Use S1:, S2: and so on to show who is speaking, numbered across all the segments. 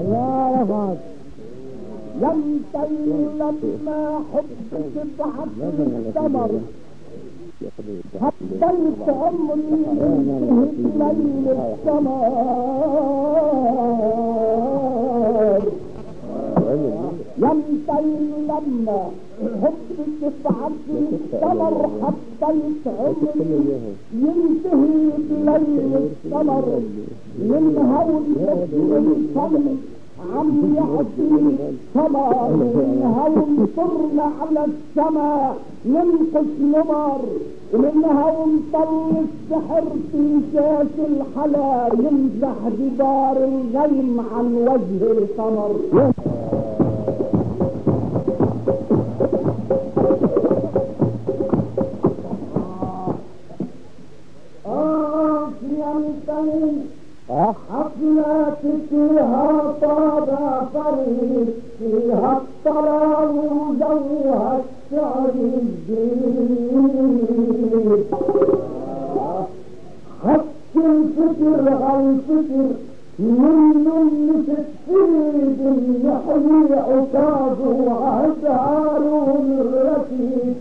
S1: الله رفعت يمتل لما حبك بعد الثمر حبيت عمري ينتهي ليل السمر يمتل لما حبك بعد الثمر حبيت عمري ينتهي بليل السمر من هول الفم عم يعطي من هون صرنا على السما ننقص نمر ومن هون طل السحر في شاش الحلا يمزح جدار الغيم عن وجه القمر الفكر من من تسيد النحوي عكاظ وأشعار الرشيد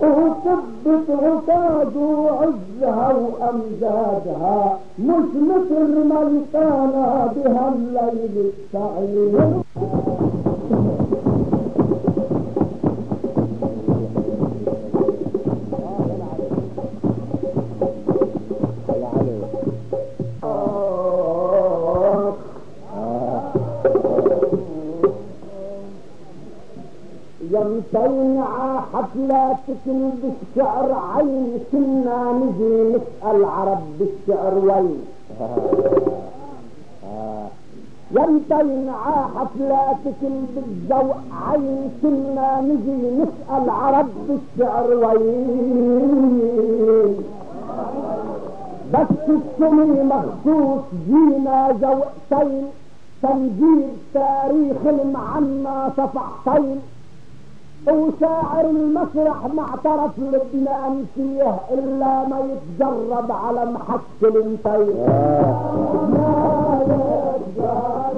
S1: وثبت عتاد وعزها وأمجادها مش مثل ما القانا بها الليل السعيد. يمتنع حفلاتك بالشعر عين كنا نجي نسأل عرب بالشعر وين. يمتنع حفلاتك بالذوق عين كنا نجي نسأل عرب بالشعر وين. بس السمي مخصوص جينا ذوقتين تنجيب تاريخ المعنى صفحتين. وشاعر المسرح ما اعترف فيه إلا ما يتجرب على محك الانتين ما يتجرب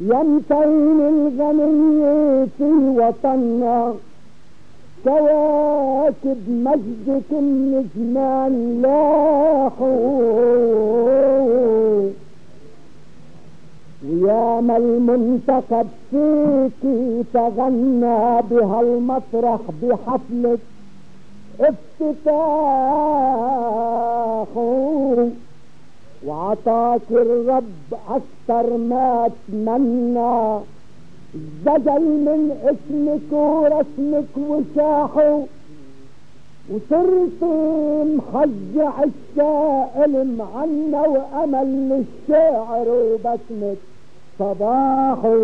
S1: يمتين الغنية في وطننا كواكب مجدك النجمان لاحوا وياما المنتخب فيكي تغنى بهالمطرح بحفلة افتتاح. وعطاك الرب أكثر ما أتمنى. زجل من اسمك ورسمك وشاحه. وصرت مخجع السائل معنا وأمل للشاعر وبسمة صباحه.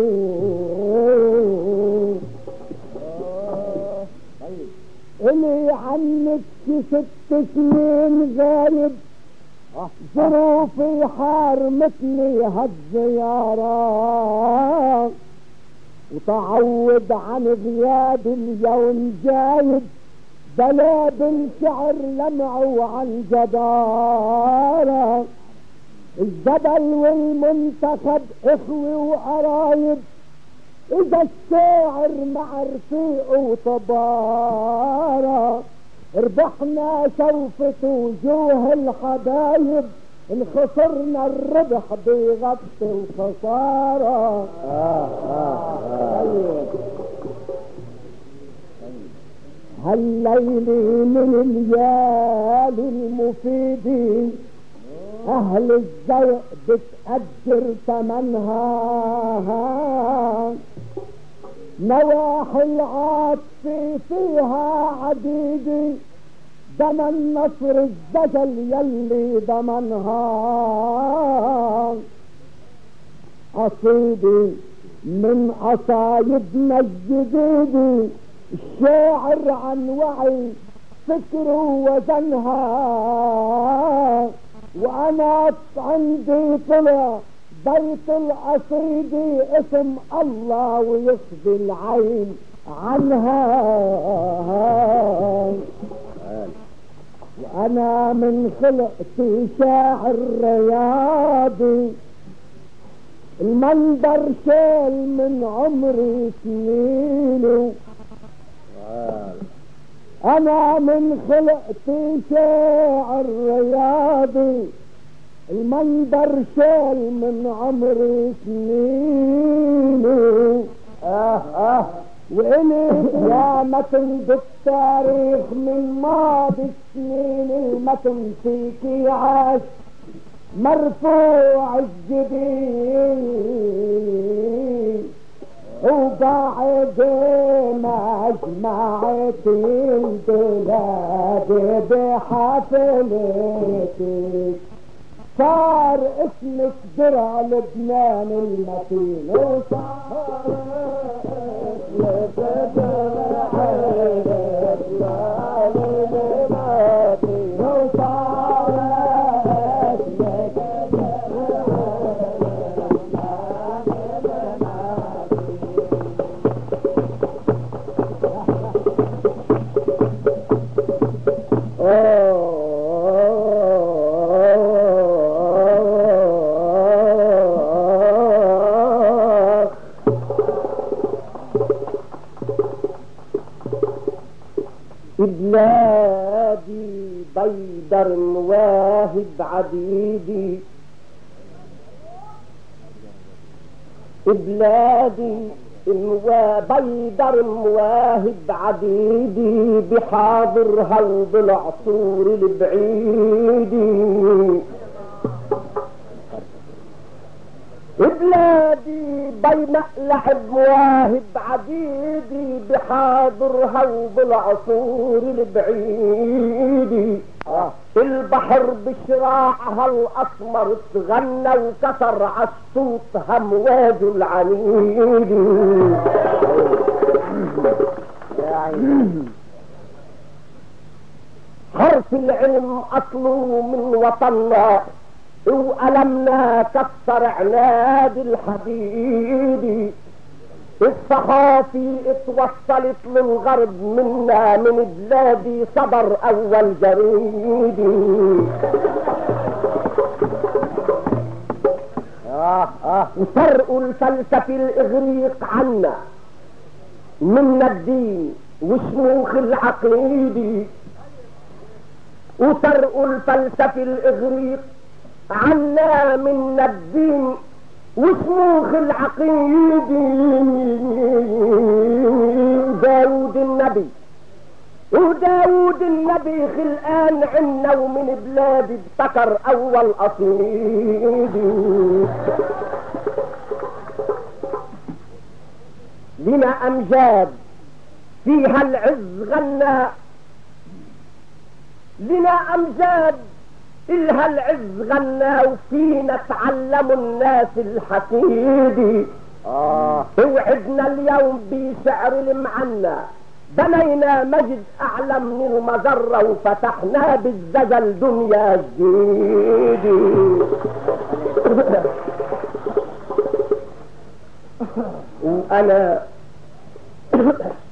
S1: اللي عنك شي ست سنين غايب. ظروفي حارمتني هالزيارة وتعود عن غياب اليوم جايب بلا بالشعر لمعوا عن جدارة. الجبل والمنتخب أخوي وقرايب إذا الشاعر مع رفيقه وطبارة ربحنا شوفة وجوه الحبايب إن خسرنا الربح بغبط الخسارة آه. هالليل من الليالي المفيدين أهل الذوق بتقدر ثمنها نواحي العطف فيها عديدة
S2: دمن نصر الزجل يلي دمنها. قصيدي من قصايدنا الجديدة الشاعر عن وعي فكره وزنها. وأنا عندي طلع بيت القصيدة اسم الله ويخفي العين عنها. وأنا من خلقتي شاعر رياضي. المنبر شال من عمري سنين. أنا من خلقتي شاعر المنبر شال من عمري سنين آه آه وإلي يا متن بالتاريخ من ماضي السنين المتن فيكي عاش مرفوع الجبين. وبعد ما جمعت البلاد بحفلتك صار اسمك درع لبنان المتين وصار اسمك درع بلادي بيدر مواهب عديدي بلادي بيدر مواهب عديدي بحاضرها وبالعصور البعيدي بلادي بين لعب مواهب عديدي بحاضرها وبالعصور البعيدي البحر بشراعها الاسمر تغنى وكسر عالصوت همواج العنيد. حرف العلم أصله من وطننا. وألمنا كسر عناد الحديد؟ الصحافي اتوصلت للغرب منا من بلادي صدر أول جريد. آه آه وسرقوا الفلسفة الإغريق عنا منا الدين وشموخ العقيدي وسرقوا الفلسفة الإغريق عنا من الدين وشموخ العقيد. داود النبي. وداود النبي خلقان عنا ومن بلاد ابتكر أول قصيد لنا امجاد فيها العز غنى لنا امجاد إلها العز غنى وفينا تعلموا الناس الحسيدي آه. اوعدنا اليوم بشعر المعنى. بنينا مجد أعلى من المجرة وفتحنا بالزجل دنيا جديدي وأنا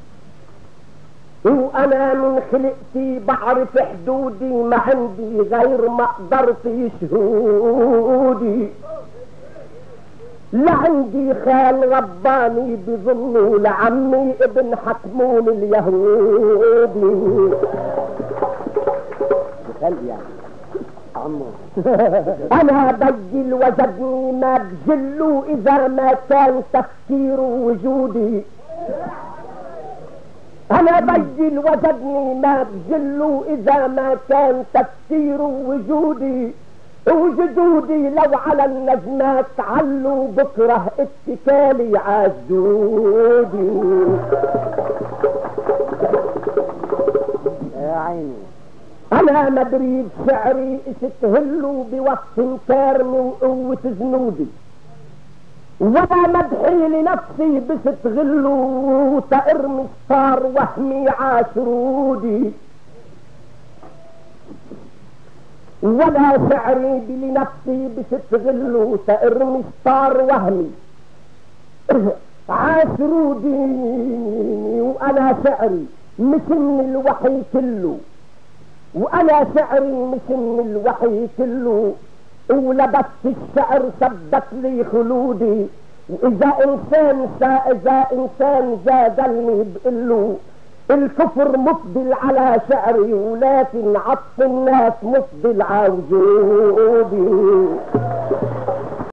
S2: وأنا من خلقتي بعرف حدودي ما عندي غير ما قدرت شهودي. لا عندي خال رباني بظنه لعمي ابن حكمون اليهودي. يعني عمو. أنا بجل وجدني ما بجله إذا ما كان تفكير وجودي. أنا بجل وجدني ما بجله إذا ما كان تفسير وجودي وجدودي لو على النجمات علوا بكرة اتكالي عالجودي
S3: يا عيني.
S2: وأنا مدري بشعري استهلوا بوصف كارمي وقوة زنودي ولا مدحي لنفسي بستغلوا تأرمي صار وهمي عاشرودي ولا شعري لنفسي بستغلوا تأرمي صار وهمي عاشرودي وأنا شعري مش من الوحي كله. وأنا شعري مش من الوحي كله. ولبست الشعر ثبت لي خلودي. وإذا إنسان سا إذا إنسان جادلني بقله الكفر مفضل على شعري ولكن عطف الناس مفضل على وجودي.